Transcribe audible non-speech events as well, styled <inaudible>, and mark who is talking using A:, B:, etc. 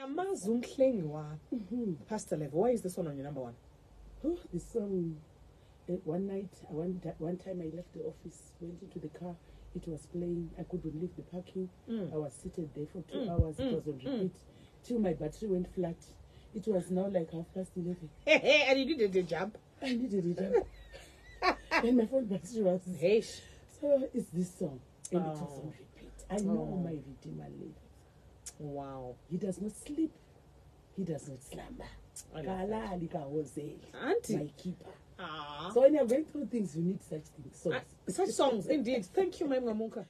A: yamazi umhlengi wakho mhm. pastor leve why is this one on your number one oh, this song eh, uh, one night one, one time i left the office went into the car it was playing i couldn't leave the parking mm. i was seated there for two mm. hours mm. it was on mm. repeat mm. till my battery went flat it was now like half past eleven <laughs> and you needed a jump i needed a jump <laughs> and my phone battery was hey. so it's this song and oh. it was on oh. repeat i oh. know my redeemer lady wow he does not sleep he does not slumber kalali kahozeli anti my keeper Aww. Ah. so when you're going through things you need such things so ah, such songs indeed thank you my mamuka